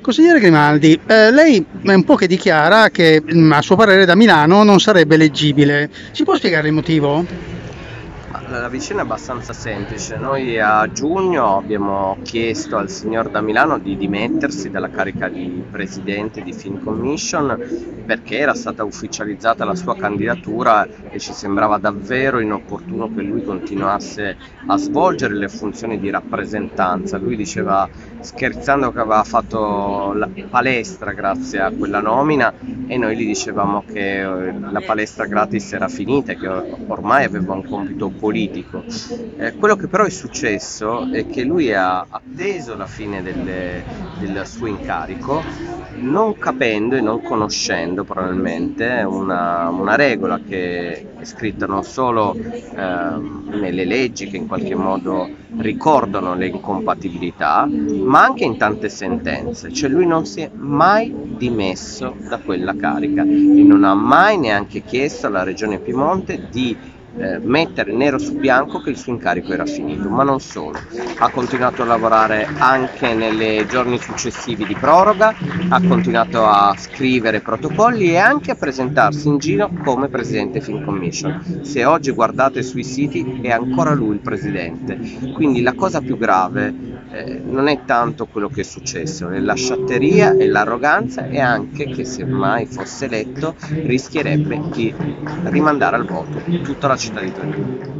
Consigliere Grimaldi, eh, lei è un po' che dichiara che mh, a suo parere da Milano non sarebbe eleggibile. Ci può spiegare il motivo? La vicenda è abbastanza semplice. Noi a giugno abbiamo chiesto al signor da Milano di dimettersi dalla carica di presidente di Film Commission perché era stata ufficializzata la sua candidatura e ci sembrava davvero inopportuno che lui continuasse a svolgere le funzioni di rappresentanza. Lui diceva scherzando che aveva fatto la palestra grazie a quella nomina e noi gli dicevamo che eh, la palestra gratis era finita e che ormai aveva un compito politico politico. Eh, quello che però è successo è che lui ha atteso la fine delle, del suo incarico non capendo e non conoscendo probabilmente una, una regola che è scritta non solo eh, nelle leggi che in qualche modo ricordano le incompatibilità, ma anche in tante sentenze, cioè lui non si è mai dimesso da quella carica e non ha mai neanche chiesto alla Regione Piemonte di eh, mettere nero su bianco che il suo incarico era finito, ma non solo, ha continuato a lavorare anche nei giorni successivi di proroga, ha continuato a scrivere protocolli e anche a presentarsi in giro come presidente Film Commission. Se oggi guardate sui siti è ancora lui il presidente, quindi la cosa più grave eh, non è tanto quello che è successo, è la sciatteria e l'arroganza e anche che se mai fosse eletto rischierebbe di rimandare al voto tutta la città di Torino.